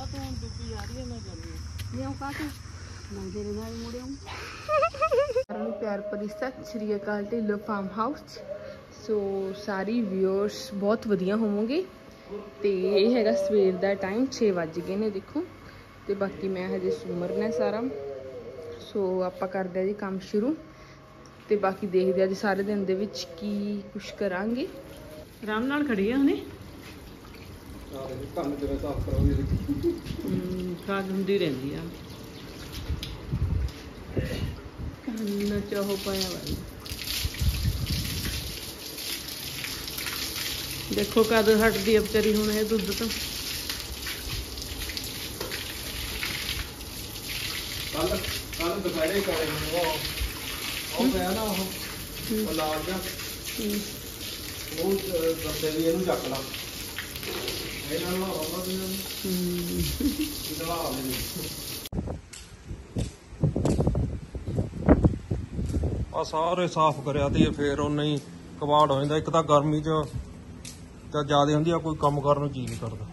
ਚਾਹ ਤੋਂ ਡੁੱਬੀ ਜਾ ਰਹੀ ਹੈ ਮੈਂ ਜਾਂਦੀ ਲਿਆਉ ਕਾਟੂ ਮੈਂ ਤੇਰੇ ਨਾਲ ਮੁੜਿਆ ਸਾਰਿਆਂ ਨੂੰ ਪਿਆਰ ਭਰੀ Sat Sri Akal Dhillon farm house so ਸਾਰੀ ਵਿਊਅਰਸ ਬਹੁਤ ਵਧੀਆ ਹੋਵੋਗੇ। ਤੇ ਇਹ ਹੈਗਾ ਸਵੇਰ ਦਾ ਟਾਈਮ 6 ਵੱਜ ਗਏ ਨੇ ਦੇਖੋ। ਤੇ ਬਾਕੀ ਮੈਂ ਹਜੇ ਸੁਮਰਨਾ ਸਾਰਾ। ਸੋ ਆਪਾਂ ਕਰਦੇ ਆ ਜੀ ਕੰਮ ਸ਼ੁਰੂ। ਤੇ ਬਾਕੀ ਦੇਖਦੇ ਆ ਜੀ ਸਾਰੇ ਦਿਨ ਦੇ ਵਿੱਚ ਕੀ ਕੁਝ ਕਰਾਂਗੇ। ਆਰਾਮ ਨਾਲ ਖੜੀ ਆ ਉਹਨੇ ਕੰਮ ਜਿਵੇਂ ਸਾਫ਼ ਕਰਾਉਂਦੀ ਹਮ, ਕਾਜ ਹੁੰਦੀ ਰਹਿੰਦੀ ਆ। ਕੰਨ ਚਾਹੋ ਪਾਇਆ ਵਾਲੀ। ਦੇਖੋ ਕਦ ਹਟਦੀ ਆ ਵਿਚਾਰੀ ਹੁਣ ਇਹ ਦੁੱਧ ਤੋਂ। ਕੱਲ ਕੱਲ ਦੁਪਹਿਰੇ ਕਰੇ ਮੈਨੂੰ ਉਹ। ਉਹ ਪਿਆ ਨਾ ਉਹ ਉਹ ਲਾਲ ਜਿਹਾ। ਉਹ ਦੱਸੇ ਵੀ ਇਹਨੂੰ ਚੱਕ ਲਾ ਇਹਨਾਂ ਨੂੰ ਆਉਂਦਾ ਵੀ ਨਹੀਂ ਇਹਦਾ ਆ ਆ ਸਾਰੇ ਸਾਫ਼ ਕਰਿਆ ਤੇ ਫੇਰ ਉਹ ਨਹੀਂ ਕਬਾੜ ਹੋ ਜਾਂਦਾ, ਇੱਕ ਤਾਂ ਗਰਮੀ 'ਚ ਤਾਂ ਜ਼ਿਆਦਾ ਹੁੰਦੀ ਆ, ਕੋਈ ਕੰਮ ਕਰਨ ਨੂੰ ਜੀ ਨਹੀਂ ਕਰਦਾ।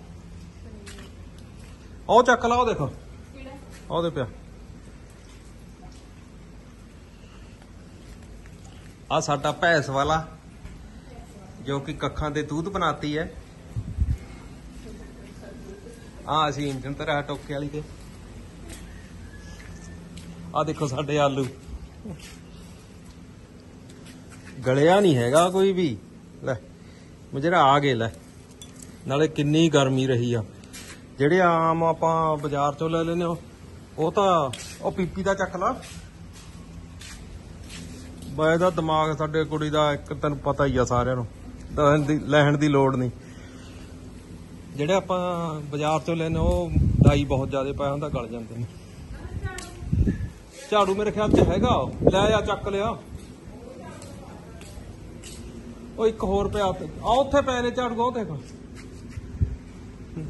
ਉਹ ਚੱਕ ਲਾ, ਉਹ ਦੇਖ। ਉਹਦੇ ਪਿਆ। ਆ ਸਾਡਾ ਭੈਂਸ ਵਾਲਾ, ਜੋ ਕਿ ਕੱਖਾਂ ਤੇ ਦੁੱਧ ਬਣਾਤੀ ਹੈ। ਆ ਅਸੀਂ ਇੰਜਨ ਤੇ ਰਹਾ ਟੋਕੇ ਵਾਲੀ ਤੇ। ਆ ਦੇਖੋ ਸਾਡੇ ਆਲੂ। ਗਲਿਆ ਨਹੀਂ ਹੈਗਾ ਕੋਈ ਵੀ। ਲੈ ਜਿਹੜਾ ਆ ਗਏ, ਲੈ। ਨਾਲੇ ਕਿੰਨੀ ਗਰਮੀ ਰਹੀ ਆ। ਜਿਹੜੇ ਆਮ ਆਪਾਂ ਬਾਜ਼ਾਰ ਚੋਂ ਲੈ ਲੈਨੇ ਉਹ ਉਹ ਤਾਂ, ਉਹ ਪੀਪੀ ਦਾ ਚੱਕ ਲਾ। ਬਾ ਇਹਦਾ ਦਿਮਾਗ ਸਾਡੇ ਕੁੜੀ ਦਾ ਇੱਕ ਤੈਨੂੰ ਪਤਾ ਹੀ ਆ ਸਾਰਿਆਂ ਨੂੰ। ਲੈਣ ਦੀ ਲੈਣ ਦੀ ਲੋੜ ਨਹੀਂ। ਜਿਹੜੇ ਆਪਾਂ ਬਾਜ਼ਾਰ ਚੋਂ ਲੈਨੇ ਉਹ ਡਾਈ ਬਹੁਤ ਜ਼ਿਆਦਾ ਪਾਇਆ ਹੁੰਦਾ, ਗਲ ਜਾਂਦੇ ਨੇ। ਝਾੜੂ ਮੇਰੇ ਖਿਆਲ 'ਚ ਹੈਗਾ ਲੈ ਆ, ਚੱਕ ਲਿਆ। ਉਹ ਇੱਕ ਹੋਰ ਪਿਆ ਉੱਥੇ। ਆ ਉੱਥੇ ਪਏ ਨੇ ਝਾੜੂ, ਉਹ ਦੇਖ।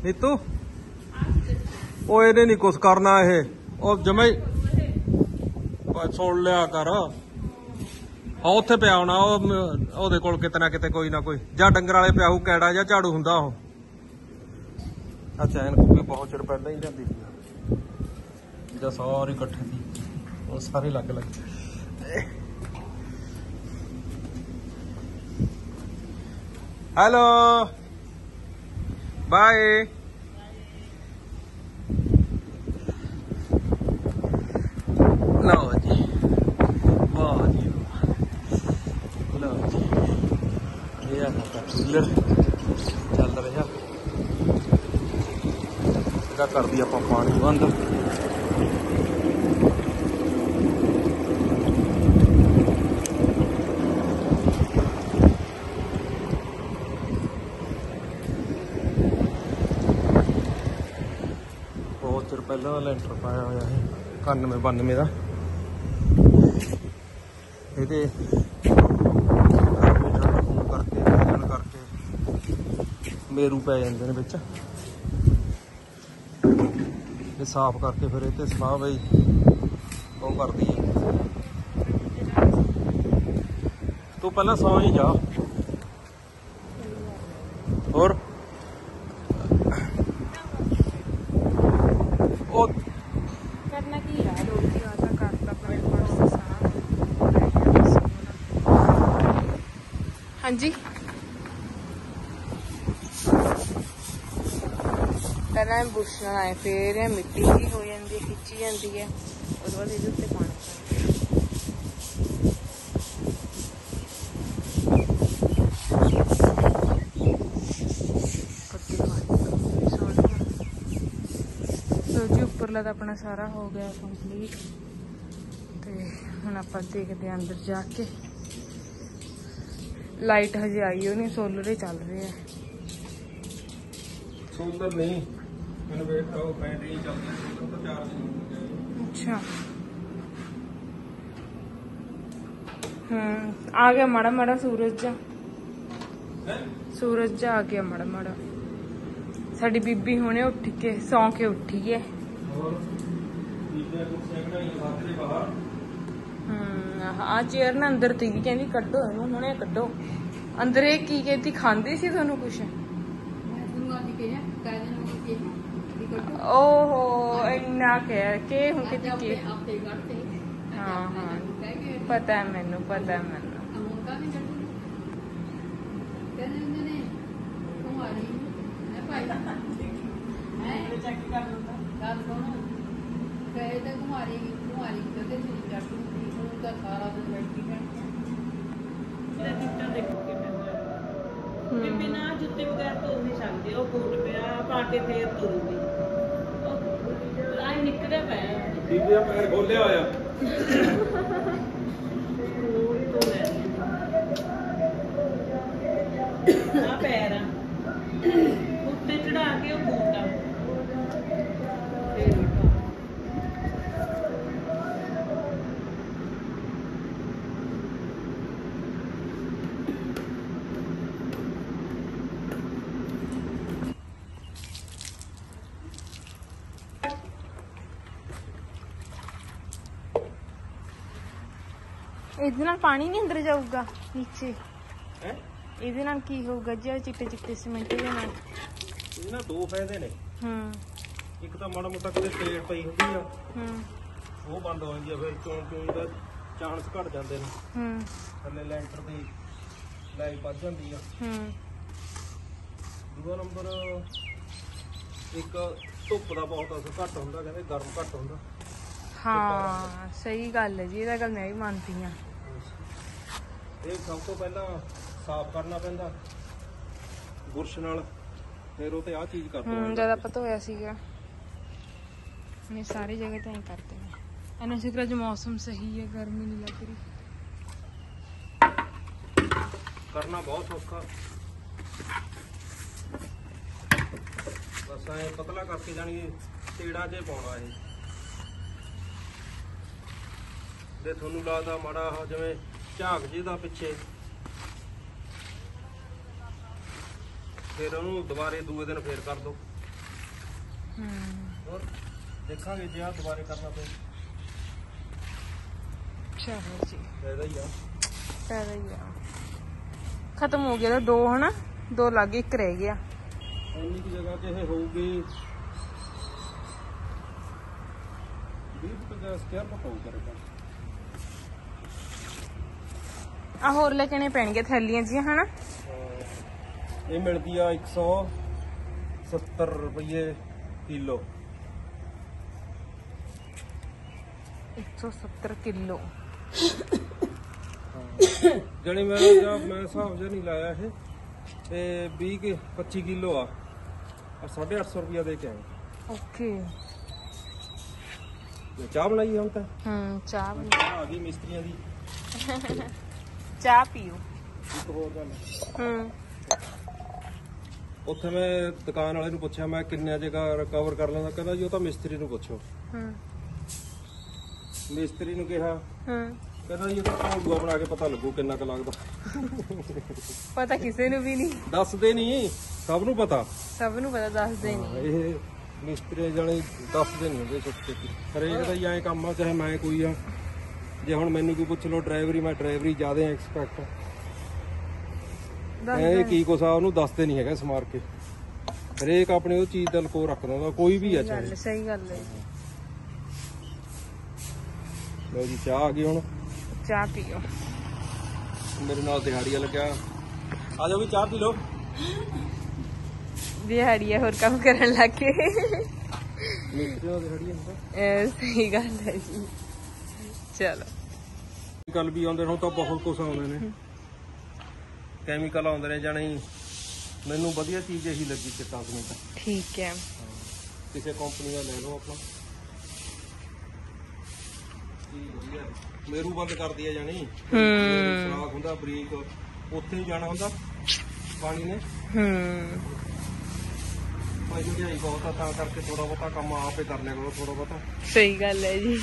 ਨੀਤੂ? ਉਹ ਇਹਨੇ ਨਹੀਂ ਕੁਛ ਕਰਨਾ ਇਹ। ਉਹ ਜਮੇ ਸੁਣ ਲਿਆ ਕਰ। ਆ ਉੱਥੇ ਪਿਆ ਹੋਣਾ, ਉਹ ਉਹਦੇ ਕੋਲ ਕਿਤੇ ਨਾ ਕਿਤੇ ਕੋਈ ਨਾ ਕੋਈ। ਜਾਂ ਡੰਗਰ ਵਾਲੇ ਪਿਆ ਕੈੜਾ ਜਾਂ ਝਾੜੂ ਹੁੰਦਾ ਉਹ। ਅੱਛਾ ਇਹਨੂੰ ਕੋਈ ਬਹੁਤ ਚਿਰ ਪਹਿਲਾਂ ਹੀ ਜਾਂਦੀ ਸੀ। ਜਾਂ ਸਾਰੇ ਇਕੱਠੇ ਸੀ। ਉਹ ਸਾਰੇ ਲੱਗ ਲੱਗ ਹੈਲੋ। ਬਾਏ। ਲਓ ਜੀ। ਵਾਹ ਜੀ ਲਓ ਜੀ। ਇਹ ਆ ਸਾਡਾ ਚੱਲ ਰਿਹਾ। ਇਹਦਾ ਕਰਦੀ ਆਪਾਂ ਪਾਣੀ ਬੰਦ ਬਹੁਤ ਚਿਰ ਪਹਿਲਾਂ ਦਾ ਲੈਂਟਰ ਪਾਇਆ ਹੋਇਆ ਹੈ 91 92 ਦਾ। ਇਹਦੇ ਕਰਕੇ ਕਰਕੇ ਮੇਰੂ ਪੈ ਜਾਂਦੇ ਨੇ ਵਿੱਚ। ਸਾਫ਼ ਕਰਕੇ ਫਿਰ ਇਹ ਤੇ ਸਲਾਹ ਬਈ ਉਹ ਕਰਦੀ ਹੈ। ਤੂੰ ਪਹਿਲਾਂ ਸੌਂ ਹੀ ਜਾ। ਹੋਰ? ਉਹ ਕਰਨਾ ਕੀ ਆ? ਰੋਟੀ ਵਾਲਾ ਕਰਤਾ ਬ੍ਰੇਕਫਾਸਟ ਸਾਰਾ ਹਾਂਜੀ। ਪਹਿਲਾਂ ਬੁਰਸ਼ ਨਾਲ ਆਏ, ਫੇਰ ਇਹ ਮਿੱਟੀ ਜੀ ਹੋ ਜਾਂਦੀ ਹੈ, ਖਿੱਚੀ ਜਾਂਦੀ ਹੈ, ਉਹਦੇ ਬਾਅਦ ਇਹਦੇ ਉੱਤੇ ਪਾਣੀ ਜੀ, ਉੱਪਰਲਾ ਤਾਂ ਆਪਣਾ ਸਾਰਾ ਹੋ ਗਿਆ ਕੰਪਲੀਟ ਤੇ ਹੁਣ ਆਪਾਂ ਦੇਖਦੇ ਆਂ ਅੰਦਰ ਜਾ ਕੇ। ਲਾਈਟ ਹਜੇ ਆਈ ਹੋ ਨਹੀਂ ਸੋਲਰ ਹੀ ਚੱਲ ਰਿਹਾ ਸੋਲਰ ਨਹੀਂ। ਮੈਨੂੰ ਵੇਟ ਕਰੋ ਬੈਟਰੀ ਚੱਲਦੀ ਸੋਲਰ ਤਾਂ ਚਾਰਜ ਨਹੀਂ ਅੱਛਾ। ਹਮ ਆ ਗਿਆ ਮਾੜਾ ਮਾੜਾ ਸੂਰਜ ਜਾ ਸੂਰਜ ਜਾ ਆ ਗਿਆ ਮਾੜਾ ਮਾੜਾ। ਸਾਡੀ ਬੀਬੀ ਹੁਣੇ ਉੱਠ ਕੇ ਸੌਂ ਕੇ ਉੱਠੀ ਹੈ। ਹੋਰ? ਬਾਹਰ ਹਮ ਆ ਚੇਅਰ ਨਾ ਅੰਦਰ ਤੀਗੀ ਕਹਿੰਦੀ ਕੱਢੋ ਇਹਨੂੰ ਹੁਣੇ ਕੱਢੋ। ਅੰਦਰ ਇਹ ਕੀ ਕਹਿੰਦੀ ਖਾਂਦੀ ਸੀ ਤੁਹਾਨੂੰ ਕੁਛ? ਮੈਂ ਤੁਹਾਨੂੰ ਅੱਜ ਕਿਹਾ ਕਾਇਦੇ ਨੂੰ ਕੱਢੋ ਓਹੋ ਇੰਨਾ ਕਹਿ ਕੇ ਹੁਣ ਕਿਤੇ ਕੀ? ਹਾਂ ਹਾਂ। ਪਤਾ ਹੈ ਮੈਨੂੰ ਪਤਾ ਹੈ ਕਹਿੰਦੇ ਨੇ ਕੁਮਾਰੀ ਹੈ ਭਾਈ ਹੈ। ਚੈੱਕ ਕਰ ਲਉਂਦਾ ਗੱਲ ਸੁਣੋ। ਕਹੇ ਤਾਂ ਕੁਮਾਰੀ ਕੁਮਾਰੀ ਕਦੇ ਨਹੀਂ ਕੱਢਦੀ ਉਹ ਤਾਂ ਸਾਰਾ ਦਿਨ ਬੈਠੀ ਰਹਿੰਦੀ ਇਹਦਾ ਜੁੱਤਾ ਦੇਖੋ ਕਿਵੇਂ ਹੋਇਆ ਤੇ ਬਿਨਾਂ ਜੁੱਤੇ ਬਗੈਰ ਤੁਰ ਨਹੀਂ ਸਕਦੀ ਉਹ ਬੂਟ ਪਿਆ, ਪਾ ਕੇ ਫੇਰ ਤੁਰੂਗੀ ਆਈ ਨਿਕਲਿਆ ਪਿਆ। ਬੀਬੀ ਦਾ ਪੈਰ ਖੋਲਿਆ ਹੋਇਆ ਰੋੜ ਤੋਂ ਲੈ ਆ ਪੈਰ ਆ ਉੱਤੇ ਚੜਾ ਕੇ ਉਹ ਬੂਟ ਆ ਫੇਰ ਉਲਟਾ। ਇਹਦੇ ਨਾਲ ਪਾਣੀ ਨਹੀਂ ਅੰਦਰ ਜਾਊਗਾ ਨੀਚੇ। ਹੈ? ਇਹਦੇ ਨਾਲ ਕੀ ਹੋਊਗਾ ਜਿਹੜਾ ਚਿੱਟੇ ਚਿੱਟੇ ਸੀਮੈਂਟ ਦੇ ਨਾਲ। ਇਹ ਨਾ ਦੋ ਫਾਇਦੇ ਨੇ। ਹੂੰ। ਇੱਕ ਤਾਂ ਮਾੜਾ ਮੋਟਾ ਕਿਤੇ ਤੇੜ ਪਈ ਹੁੰਦੀ ਆ। ਹੂੰ। ਉਹ ਬੰਦ ਹੋ ਜਾਂਦੀ ਆ ਫਿਰ ਚੋਣ ਚੋਣ ਦਾ ਚਾਂਸ ਘਟ ਜਾਂਦੇ ਨੇ। ਹੂੰ। ਥੱਲੇ ਲੈਂਟਰ ਦੀ ਲਾਈਟ ਵੱਜ ਜਾਂਦੀ ਆ। ਹੂੰ। ਦੂਆ ਨੰਬਰ ਇੱਕ ਧੁੱਪ ਦਾ ਬਹੁਤ ਅਸਰ ਘੱਟ ਹੁੰਦਾ ਕਹਿੰਦੇ ਗਰਮ ਘੱਟ ਹੁੰਦਾ। ਹਾਂ ਸਹੀ ਗੱਲ ਹੈ ਜੀ ਇਹਦਾ ਗੱਲ ਮੈਂ ਵੀ ਮੰਨਦੀ ਆ ਇਹ ਸਭ ਤੋਂ ਪਹਿਲਾਂ ਸਾਫ਼ ਕਰਨਾ ਪੈਂਦਾ। ਬੁਰਸ਼ ਨਾਲ ਫਿਰ ਉਹ ਤੇ ਆ ਚੀਜ਼ ਕਰ ਹੂੰ ਦੋ ਜ਼ਿਆਦਾ ਪਤਾ ਹੋਇਆ ਸੀਗਾ। ਨੇ ਸਾਰੀ ਜਗ੍ਹਾ ਤੇ ਐਂ ਕਰਦੇ ਨੇ ਇਹਨਾਂ ਸ਼ੁਕਰ ਅੱਜ ਮੌਸਮ ਸਹੀ ਹੈ ਗਰਮੀ ਨਹੀਂ ਲੱਗ ਰਹੀ। ਕਰਨਾ ਬਹੁਤ ਸੌਖਾ ਬਸ ਐ ਪਤਲਾ ਕਰਕੇ ਜਾਣੀ ਤੇੜਾ 'ਚ ਪਾਉਣਾ ਇਹ। ਤੇ ਤੁਹਾਨੂੰ ਲੱਗਦਾ ਮਾੜਾ ਜਿਵੇਂ ਝਾਕ ਜਿਹਦਾ ਪਿੱਛੇ। ਫਿਰ ਉਹਨੂੰ ਦੁਬਾਰੇ ਦੂਏ ਦਿਨ ਫੇਰ ਕਰ ਦੋ। ਹੂੰ। ਹੋਰ ਦੇਖਾਂਗੇ ਜੇ ਆ ਦੁਬਾਰੇ ਕਰਨਾ ਪਏ ਚਲੋ ਜੀ। ਫਾਇਦਾ ਹੀ ਆ। ਫਾਇਦਾ ਹੀ ਆ। ਖਤਮ ਹੋ ਗਿਆ ਦੋ ਹਨਾ? ਦੋ ਲੱਗ ਇੱਕ ਰਹਿ ਗਿਆ। ਇੰਨੀ ਕੁ ਜਗ੍ਹਾ ਤੇ ਇਹ ਹੋਊਗੀ। 20 50 ਸਕੁਅਰ ਫੁੱਟ ਕਰੇਗਾ ਆ ਹੋਰ ਲੈ ਕੇ ਨੇ ਪੈਣਗੇ ਥੈਲੀਆਂ ਜੀਆਂ ਹਨਾ? ਇਹ ਮਿਲਦੀ ਆ 170 ਰੁਪਏ ਕਿਲੋ। 170 ਕਿਲੋ। ਜਣੀ ਮੈਂ ਜਾਂ ਮੈਂ ਹਿਸਾਬ ਜਿਹਾ ਨਹੀਂ ਲਾਇਆ ਇਹ। ਤੇ 20 ਕਿ 25 ਕਿਲੋ ਆ। ਆ 850 ਰੁਪਿਆ ਦੇ ਕੇ ਆਏ। ਓਕੇ। ਚਾਹ ਬਣਾਈ ਹੁਣ ਤਾਂ? ਹੂੰ ਚਾਹ ਆ ਗਈ ਮਿਸਤਰੀਆਂ ਦੀ। ਚਾਹ ਪੀਓ। ਇੱਕ ਹੋਰ ਗੱਲ। ਹੂੰ। ਉੱਥੇ ਮੈਂ ਦੁਕਾਨ ਵਾਲੇ ਨੂੰ ਪੁੱਛਿਆ ਮੈਂ ਕਿੰਨੇ ਜਗ੍ਹਾ ਰਿਕਵਰ ਕਰ ਲੈਂਦਾ ਕਹਿੰਦਾ ਜੀ ਉਹ ਤਾਂ ਮਿਸਤਰੀ ਨੂੰ ਪੁੱਛੋ। ਹੂੰ। ਮਿਸਤਰੀ ਨੂੰ ਕਿਹਾ ਹੂੰ। ਕਹਿੰਦਾ ਜੀ ਉਹ ਤਾਂ ਭਾਂਡੂਆ ਬਣਾ ਕੇ ਪਤਾ ਲੱਗੂ ਕਿੰਨਾ ਕੁ ਲੱਗਦਾ। ਪਤਾ ਕਿਸੇ ਨੂੰ ਵੀ ਨਹੀਂ। ਦੱਸਦੇ ਨਹੀਂ ਸਭ ਨੂੰ ਪਤਾ। ਸਭ ਨੂੰ ਪਤਾ ਦੱਸਦੇ ਨਹੀਂ। ਇਹ ਮਿਸਤਰੀ ਜਾਣੇ ਦੱਸਦੇ ਨਹੀਂ ਹੁੰਦੇ ਸੁੱਤੇ ਹਰੇਕ ਦਾ ਹੀ ਐਂ ਕੰਮ ਆ ਚਾਹੇ ਮੈਂ ਕੋਈ ਆ। ਜੇ ਹੁਣ ਮੈਨੂੰ ਕੋਈ ਪੁੱਛ ਲੋ ਡਰਾਈਵਰੀ ਮੈਂ ਡਰਾਈਵਰੀ ਜ਼ਿਆਦਾ ਐਕਸਪੈਕਟ ਇਹ ਕੀ ਆ ਉਹਨੂੰ ਦੱਸਦੇ ਨਹੀਂ ਹੈਗਾ ਸਮਾਰ ਕੇ ਹਰੇਕ ਆਪਣੀ ਉਹ ਚੀਜ਼ ਦਾ ਲਕੋ ਰੱਖਦਾ ਹੁੰਦਾ ਕੋਈ ਵੀ ਆ ਚਾਹੇ। ਸਹੀ ਗੱਲ ਹੈ। ਲਓ ਜੀ ਚਾਹ ਆ ਗਈ ਹੁਣ। ਚਾਹ ਪੀਓ। ਮੇਰੇ ਨਾਲ ਦਿਹਾੜੀਆ ਲੱਗਿਆ ਆ ਜਾਓ ਵੀ ਚਾਹ ਪੀ ਲਓ। ਦਿਹਾੜੀਆ ਹੋਰ ਕੰਮ ਕਰਨ ਲੱਗੇ। ਮਿਸਤਰੀ ਨਾਲ ਦਿਹਾੜੀਆ ਹੁੰਦਾ ਸਹੀ ਗੱਲ ਹੈ ਜੀ। ਚਲੋ। ਕੈਮੀਕਲ ਵੀ ਆਉਂਦੇ ਨੇ ਹੁਣ ਤਾਂ ਬਹੁਤ ਕੁਝ ਆਉਂਦੇ ਨੇ। ਕੈਮੀਕਲ ਆਉਂਦੇ ਨੇ ਜਾਣੀ ਮੈਨੂੰ ਵਧੀਆ ਚੀਜ਼ ਇਹੀ ਲੱਗੀ ਚਿੱਟਾ ਸਮੇਤ ਠੀਕ ਹੈ। ਕਿਸੇ ਕੰਪਨੀ ਦਾ ਲੈ ਲਓ ਆਪਣਾ। ਮੇਰੂ ਬੰਦ ਕਰਦੀ ਹੈ ਜਾਣੀ। ਹੂੰ। ਸਰਾਖ ਹੁੰਦਾ ਬਰੀਕ। ਉੱਥੇ ਹੀ ਜਾਣਾ ਹੁੰਦਾ ਪਾਣੀ ਨੇ। ਹੂੰ। ਭਾਈ ਮਹਿੰਗਾਈ ਬਹੁਤ ਆ ਤਾਂ ਕਰਕੇ ਥੋੜਾ ਬਹੁਤਾ ਕੰਮ ਆਪੇ ਕਰ ਲਿਆ ਕਰੋ ਥੋੜਾ ਬਹੁਤਾ। ਸਹੀ ਗੱਲ ਹੈ ਜੀ।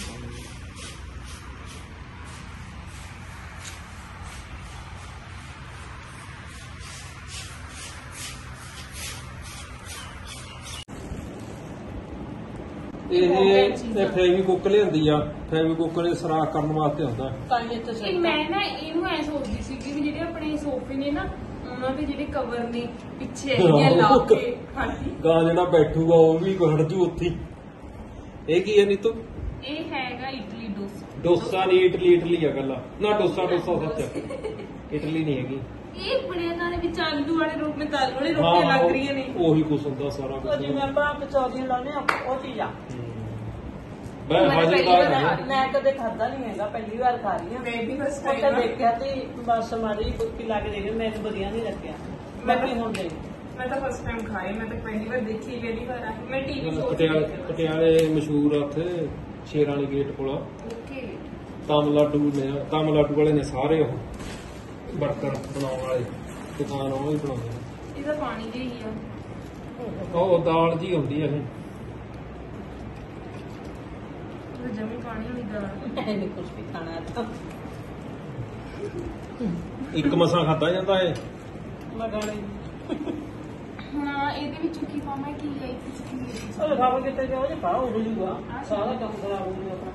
ਇਹ ਇਹ ਫੈਵੀਕੁੱਕ ਲਿਆਂਦੀ ਆ ਫੈਵੀਕੁੱਕ ਨੇ ਸਰਾਖ ਕਰਨ ਵਾਸਤੇ ਹੁੰਦਾ ਇੱਕ ਮੈਂ ਨਾ ਇਹਨੂੰ ਐ ਸੋਚਦੀ ਸੀ ਕਿ ਵੀ ਜਿਹੜੇ ਆਪਣੇ ਸੋਫੇ ਨੇ ਨਾ ਉਹਨਾਂ ਦੇ ਜਿਹੜੇ ਕਵਰ ਨੇ ਪਿੱਛੇ ਹੈਗੀਆਂ ਲਾ ਕੇ। ਹਾਂਜੀ। ਗਾਂ ਜਿਹੜਾ ਬੈਠੂਗਾ ਉਹ ਵੀ ਹਟ ਜੂ ਉੱਥੇ। ਇਹ ਕੀ ਹੈ ਨੀਤੂ? ਇਹ ਹੈਗਾ ਇਡਲੀ ਡੋਸਾ। ਡੋਸਾ ਨਹੀਂ ਇਟਲੀ ਇਟਲੀ ਆ ਗੱਲਾਂ। ਨਾ ਡੋਸਾ ਡੋਸਾ ਸੱਚ ਇਟਲੀ ਨਹੀਂ ਹੈਗੀ। ਇਹ ਬੜੇ ਇਹਨਾਂ ਦੇ ਵਿੱਚ ਆਲੂ ਵਾਲੇ ਰੂਪ ਵਿੱਚ ਆਲੂ ਵਾਲੇ ਹਾਂ ਰੋਟੀਆਂ ਲੱਗ ਉਹ- ਰਹੀਆਂ ਨੇ? ਉਹੀ ਕੁਛ ਹੁੰਦਾ ਸਾਰਾ ਉਹ ਕੁਝ ਜਿਵੇਂ ਆਪਾਂ ਕਚੌਰੀਆਂ ਲਾਉਂਦੇ ਆ ਉਹ ਚੀਜ਼ ਆ। ਮੈਂ ਮੈਂ ਹਾਜ਼ਰ ਪਹਿਲੀ ਦਾ ਵਾਰ ਹੈਗਾ। ਆ ਰਹੀ ਮੈਂ ਕਦੇ ਖਾਦਾ ਨਹੀਂ ਹੈਗਾ ਪਹਿਲੀ ਵਾਰ ਖਾ ਰਹੀ ਹਾਂ। ਮੈਂ ਵੀ ਫਸਟ ਉਹ ਤਾਂ ਦੇਖਿਆ ਤੇ ਬਸ ਮਾਰੀ ਬੁੱਕੀ ਲਾ ਕੇ ਦੇਖਿਆ ਮੈਨੂੰ ਵਧੀਆ ਨਹੀਂ ਲੱਗਿਆ। ਮੈਂ ਵੀ ਹੁਣ ਦੇ ਮੈਂ ਤਾਂ ਫਸਟ ਟਾਈਮ ਖਾਏ ਮੈਂ ਤਾਂ ਪਹਿਲੀ ਵਾਰ ਦੇਖੀ ਪਹਿਲੀ ਵਾਰ ਆਈ ਮੈਂ ਟੀਵੀ ਸੋਚ ਪਟਿਆਲੇ ਪਟਿਆਲੇ ਮਸ਼ਹੂਰ ਆ ਉੱਥੇ ਸ਼ੇਰਾਂ ਵਾਲੀ ਗੇਟ ਕੋਲ। ਓਕੇ। ਨੇ ਤਮ ਲਾਡੂ ਵਾਲੇ ਨੇ ਸਾਰੇ ਉਹ। ਬਰਤਨ ਬਣਾਉਣ ਵਾਲੇ ਦੁਕਾਨ ਉਹ ਹੀ ਬਣਾਉਂਦੇ ਨੇ। ਇਹਦਾ ਪਾਣੀ ਜਿਹਾ ਹੀ ਆ। ਉਹ ਦਾਲ ਜੀ ਹੁੰਦੀ ਆ ਇਹ ਇਹ ਜਮੀ ਪਾਣੀ ਵਾਲੀ ਦਾਲ ਨਹੀਂ ਕੁਝ ਵੀ ਖਾਣਾ ਤਾਂ। ਇੱਕ ਮਸਾਂ ਖਾਦਾ ਜਾਂਦਾ ਏ ਮੈਂ ਗਾਣੇ ਹੁਣ ਇਹਦੇ ਵਿੱਚੋਂ ਕੀ ਪਾਵਾਂ ਕੀ ਹੈ ਇਸ ਕੀ ਹੈ ਉਹ ਖਾਵਾ ਕਿਤੇ ਜਾਓ ਜੇ ਪਾਓ ਹੋ ਜੂਗਾ। ਸਾਰਾ ਕੰਮ ਖਰਾਬ ਹੋ ਜੂਗਾ ਆਪਣਾ।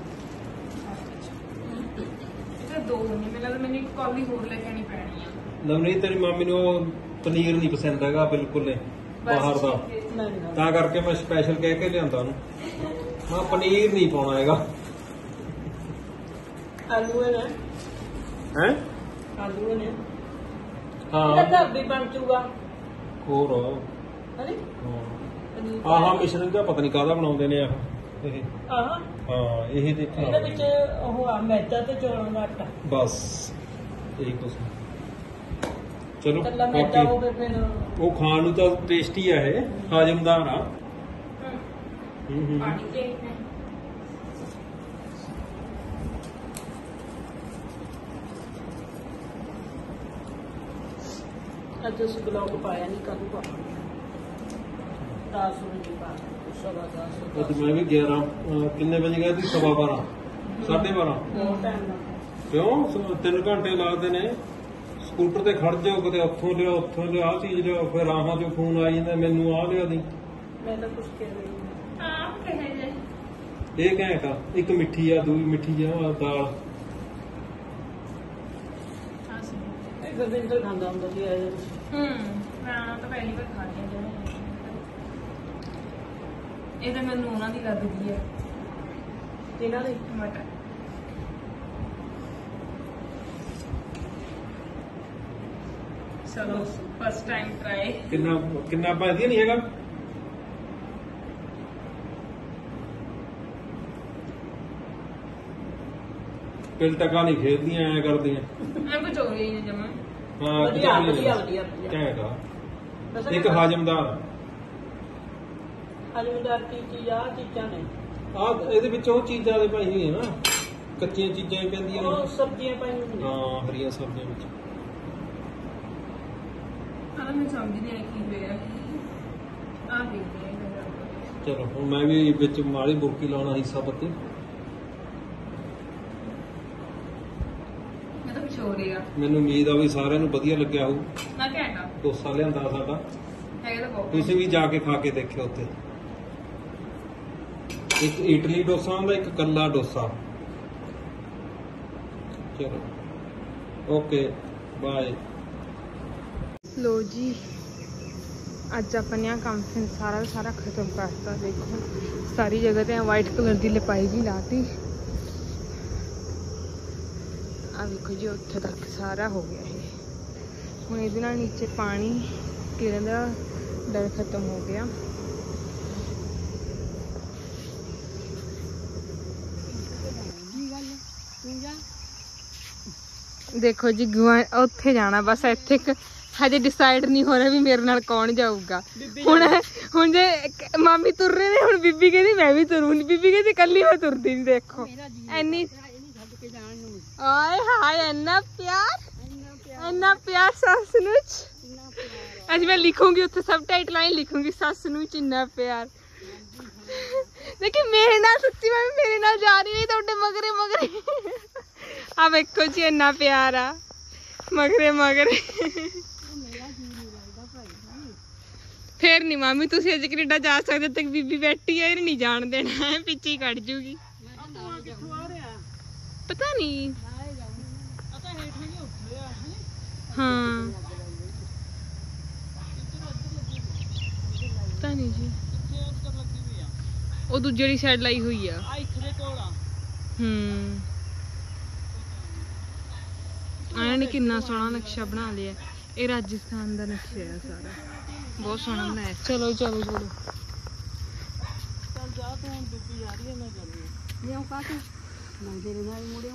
ਦੋ ਨੇ। ਮੈਨੂੰ ਲੱਗਦਾ ਮੈਨੂੰ ਇੱਕ ਕੌਲੀ ਹੋਰ ਲੈ ਕੇ ਆਣੀ ਪੈਣੀ ਆ। ਨਵਨੀਤ ਤੇਰੀ ਮਾਮੀ ਨੂੰ ਉਹ ਪਨੀਰ ਨਹੀਂ ਪਸੰਦ ਹੈਗਾ ਬਿਲਕੁਲ ਹੀ ਬਾਹਰ ਦਾ। ਨਹੀਂ ਨਹੀਂ। ਤਾਂ ਕਰਕੇ ਮੈਂ ਸਪੈਸ਼ਲ ਕਹਿ ਕੇ ਲਿਆਂਦਾ ਉਹਨੂੰ। ਮੈਂ ਪਨੀਰ ਨਹੀਂ ਪਾਉਣਾ ਹੈਗਾ। ਆਲੂ ਨੇ? ਹੈ? ਆਲੂ ਨੇ? ਹਾਂ। ਇਹਦਾ ਵੀ ਬਣ ਜੂਗਾ ਹੋਰ। ਹਾਂ। ਪਨੀਰ ਆਹ ਮਿਸ਼ਰਣ ਦਾ ਪਤਾ ਨਹੀਂ ਕਾਹਦਾ ਬਣਾਉਂਦੇ ਨੇ ਆਹ। ਇਹ। ਆਹ। ਹਾਂ ਇਹ ਇਹਦੇ ਦੇਖਣਾ ਵਿੱਚ ਉਹ ਆ ਮੈਦਾ ਤੇ ਚੌਲਾਂ ਦਾ ਆਟਾ। ਬਸ ਇਹੀ ਕੁਛ। ਚਲੋ ਕੱਲਾ ਮੈਦਾ ਬਾਕੀ ਹੋਵੇ ਫਿਰ। ਉਹ ਖਾਣ ਨੂੰ ਤਾਂ ਟੇਸਟੀ ਆ ਇਹ ਹਾਜ਼ਮਦਾਰ ਆ। ਹੂੰ। ਹੂੰ ਪਾਣੀ ਅੱਜ ਅਸੀਂ ਬਲੌਗ ਪਾਇਆ ਨਹੀਂ ਕਦੋਂ ਪਾਵਾਂਗੇ। 10 ਵਜੇ ਪਾ ਸਵਾ 10 ਅੱਜ ਮੈਂ ਵੀ 11 ਅਹ ਕਿੰਨੇ ਵਜੇ ਗਿਆ ਸੀ? ਸਵਾ 12 12:30 ਬਹੁਤ ਟਾਈਮ ਦਾ ਕਿਉਂ? ਸ- ਤਿੰਨ ਘੰਟੇ ਲੱਗਦੇ ਨੇ। ਸਕੂਟਰ ਤੇ ਖੜ ਜਾਓ ਕਿਤੇ ਉੱਥੋਂ ਲਿਆ ਉੱਥੋਂ ਲਿਆ ਆਹ ਚੀਜ਼ ਲਿਆ ਫਿਰ ਰਾਹਾਂ ਚੋਂ ਫੋਨ ਆਈ ਜਾਂਦਾ ਮੈਨੂੰ ਆਹ ਲਿਆ ਦੀ। ਮੈਂ ਤਾਂ ਕੁਝ ਕਹਿ ਰਹੀ ਹਾਂ। ਹਾਂ ਕਹੇ ਜੇ ਇਹ ਘੈਂਟ ਆ ਇੱਕ ਮਿੱਠੀ ਆ ਦੂਜੀ ਮਿੱਠੀ ਆ ਆਹ ਦਾਲ। ਹਾਂ ਇਹ ਗਰਵਿੰਦਰ ਖਾਂਦਾ ਹੁੰਦਾ ਸੀ ਹੂੰ ਮੈਂ ਤਾਂ ਪਹਿਲੀ ਵਾਰ ਖਾ ਲਿਆ ਜਿਹੜਾ ਇਹ ਤਾਂ ਮੈਨੂੰ ਉਹਨਾਂ ਦੀ ਲੱਗਦੀ ਹੈ। ਇਹਨਾਂ ਦੇ ਟਮਾਟਰ। ਚਲੋ ਫਸਟ ਟਾਈਮ ਟਰਾਈ ਕਿੰਨਾ ਕਿੰਨਾ ਪੈਸਾ ਨਹੀਂ ਹੈਗਾ? ਪਿਲ ਟਕਾ ਨਹੀਂ ਖੇਡਦੀਆਂ ਐ ਕਰਦੀਆਂ। ਮੈਂ ਬਚੋਰੀ ਹੀ ਜਮਾ। ਹਾਂ ਵਧੀਆ ਵਧੀਆ ਵਧੀਆ ਵਧੀਆ। ਵੈਸੇ ਇੱਕ ਹਾਜ਼ਮਦਾਰ। ਹਜਮਦਾਰ ਕੀ ਚੀਜ਼ ਆ ਚੀਜ਼ਾਂ ਨੇ। ਆ ਇਹਦੇ ਵਿੱਚ ਉਹ ਚੀਜ਼ਾਂ ਦੇ ਪਾਈ ਹੋਈਆਂ ਨਾ ਕੱਚੀਆਂ ਚੀਜ਼ਾਂ ਹੀ ਪੈਂਦੀਆਂ ਉਹ ਨੇ ਸਬਜ਼ੀਆਂ ਪਾਈਆਂ ਹੁੰਦੀਆਂ ਹਾਂ ਹਰੀਆਂ ਸਬਜ਼ੀਆਂ ਵਿੱਚ। ਹਾਂ ਮੈਂ ਸਮਝ ਨਹੀਂ ਆਈ ਕੀ। ਹੋਇਆ ਆ ਵੀ ਚਲੋ ਹੁਣ ਮੈਂ ਵੀ ਵਿੱਚ ਮਾੜੀ ਬੁਰਕੀ ਲਾਉਣਾ ਹਿੱਸਾ ਪੱਤੀ ਮੈਂ ਤਾਂ ਆ। ਮੈਨੂੰ ਉਮੀਦ ਆ ਵੀ ਸਾਰਿਆਂ ਨੂੰ ਵਧੀਆ ਲੱਗਿਆ ਹੋਊ। ਨਾ ਘੈਂਟਾ ਡੋਸਾ ਲਿਆਂਦਾ ਸਾਡਾ। ਹੈਗਾ ਤਾਂ ਬਹੁਤ। ਤੁਸੀਂ ਵੀ ਜਾ ਕੇ ਖਾ ਕੇ ਦੇਖਿਓ ਉੱਥੇ। ਇੱਕ ਇਟਲੀ ਡੋਸਾ ਹੁੰਦਾ, ਇੱਕ ਕੱਲਾ ਡੋਸਾ। ਚਲੋ। Okay, bye. ਲੋ ਜੀ, ਅੱਜ ਆਪਾਂ ਨੇ ਆਹ ਕੰਮ ਫਿਰ ਸਾਰਾ ਸਾਰਾ ਖਤਮ ਕਰਤਾ, ਦੇਖੋ। ਸਾਰੀ ਜਗ੍ਹਾ ਤੇ ਵਾਈਟ ਕਲਰ ਦੀ ਲਪਾਈ ਵੀ ਲਾਤੀ। ਆ ਵੇਖੋ ਜੀ, ਉੱਥੇ ਤੱਕ ਸਾਰਾ ਹੋ ਗਿਆ ਇਹ। ਹੁਣ ਇਹਦੇ ਨਾਲ ਨੀਚੇ ਪਾਣੀ, ਕਿਰਨ ਦਾ ਡਰ ਖਤਮ ਹੋ ਗਿਆ। ਦੇਖੋ ਜੀ ਗੁਆ ਉੱਥੇ ਜਾਣਾ ਬਸ ਇੱਥੇ ਇੱਕ ਹਜੇ ਡਿਸਾਈਡ ਨਹੀਂ ਹੋ ਰਿਹਾ ਵੀ ਮੇਰੇ ਨਾਲ ਕੌਣ ਜਾਊਗਾ। ਹੁਣ ਹੁਣ ਜੇ ਮਾਮੀ ਤੁਰ ਰਹੇ ਨੇ ਹੁਣ ਬੀਬੀ ਕਹਿੰਦੀ ਮੈਂ ਵੀ ਤੁਰੂੰਗੀ ਬੀਬੀ ਕਹਿੰਦੀ ਕੱਲੀ ਮੈਂ ਤੁਰਦੀ ਨਹੀਂ ਦੇਖੋ। ਐਨੀ ਆਏ ਹਾਏ ਇੰਨਾ ਪਿਆਰ ਇੰਨਾ ਪਿਆਰ। ਸੱਸ ਨੂੰ। ਅੱਜ ਮੈਂ ਲਿਖੂੰਗੀ ਉੱਥੇ ਸਬ ਟਾਈਟਲਾਂ ਹੀ ਲਿਖੂੰਗੀ ਸੱਸ ਨੂੰ ਇੰਨਾ ਪਿਆਰ। ਦੇਖੀ ਮੇਰੇ ਨਾਲ ਸੱਚੀ ਮੈਂ ਮੇਰੇ ਨਾਲ ਜਾ ਰਹੀ ਹੈ ਤੁਹਾਡੇ ਮਗਰੇ ਮਗਰੇ। ਆ ਵੇਖੋ ਜੀ, ਇੰਨਾ ਪਿਆਰ ਆ। ਮਗਰੇ ਮਗਰੇ। ਫੇਰ ਨਹੀਂ ਮਾਮੀ, ਤੁਸੀਂ ਅੱਜ ਕੈਨੇਡਾ ਜਾ ਸਕਦੇ ਤੱਕ ਬੀਬੀ ਬੈਠੀ ਹੈ ਇਹ ਨਹੀਂ ਜਾਣ ਦੇਣਾ ਹੈ ਪਿੱਛੇ ਹੀ ਕੱਢ ਜੂਗੀ। ਪਤਾ ਨਹੀਂ ਹਾਂ। ਪਤਾ ਨਹੀਂ ਜੀ ਕਿੱਥੇ ਉੱਧਰ ਲੱਗੀ ਹੋਈ ਆ ਉਹ ਦੂਜੀ ਵਾਲੀ ਸਾਈਡ ਲਾਈ ਹੋਈ ਆ। ਆ ਇੱਥੇ ਦੇ ਕੋਲ ਆ। ਹੂੰ। ਆਇਆ ਨੇ ਕਿੰਨਾ ਸੋਹਣਾ ਨਕਸ਼ਾ ਬਣਾ ਲਿਆ। ਇਹ ਰਾਜਸਥਾਨ ਦਾ ਨਕਸ਼ਾ ਹੈ ਸਾਰਾ। ਬਹੁਤ ਸੋਹਣਾ ਬਣਾਇਆ। ਚਲੋ ਚਲੋ ਚਲੋ। ਚੱਲ ਜਾ ਤੂੰ ਹੁਣ ਬੀਬੀ ਆ ਰਹੀ ਹੈ ਮੈਂ ਚੱਲੀ ਲਿਆਉ ਕਾਕੇ ਮੈਂ ਤੇਰੇ ਨਾਲ ਮੁੜਿਆ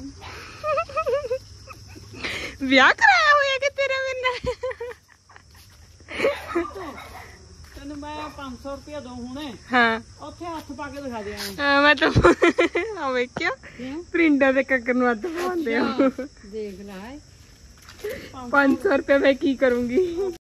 ਵਿਆਹ ਕਰਾਇਆ ਹੋਇਆ ਕਿ ਤੇਰਾ ਮੇਰੇ ਨਾਲ? ਤੈਨੂੰ ਮੈਂ 500 ਰੁਪਇਆ ਦਊਂ ਹੁਣੇ। ਹਾਂ। ਉੱਥੇ ਹੱਥ ਪਾ ਕੇ ਦਿਖਾ ਦਿਆਂ ਹਾਂ, ਮੈਂ ਤਾਂ ਆ ਵੇਖਿਆ। ਪ੍ਰਿੰਡਾ ਦੇ ਕੱਕਰ ਨੂੰ ਹੱਥ ਪਾਉਂਦੇ ਆ। ਦੇਖ ਲੈ। 500 ਰੁਪਏ ਮੈਂ ਕੀ ਕਰੂੰਗੀ?